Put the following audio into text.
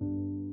you